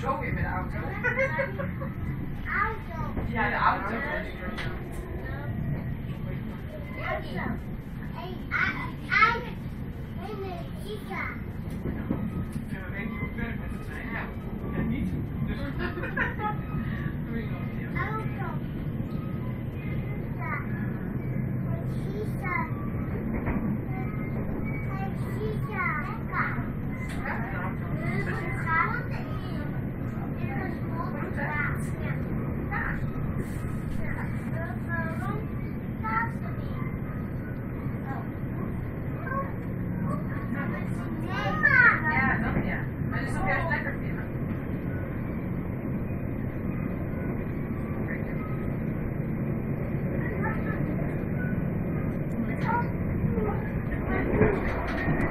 show me the outdoor. outdoor. Yeah, the outdoor. Outdoor. Outdoor. Outdoor. Outdoor. Thank you.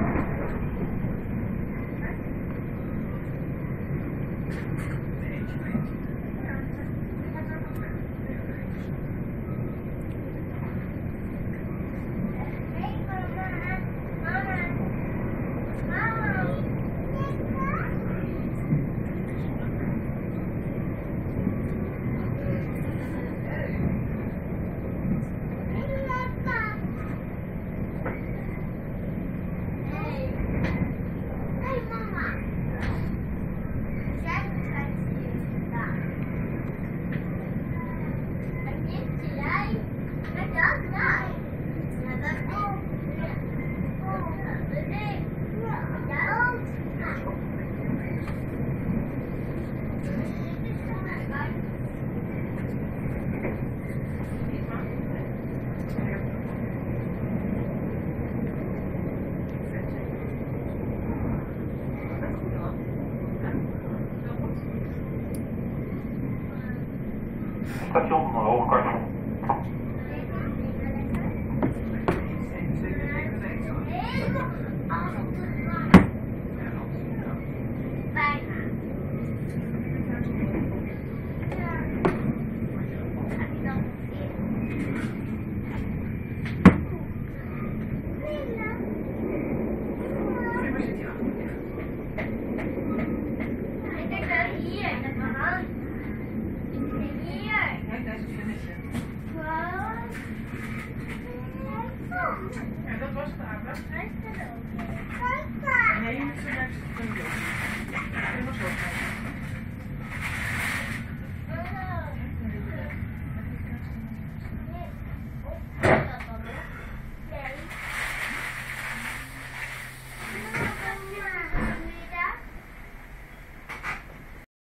station Hoogkarsen. Thank. Thank you.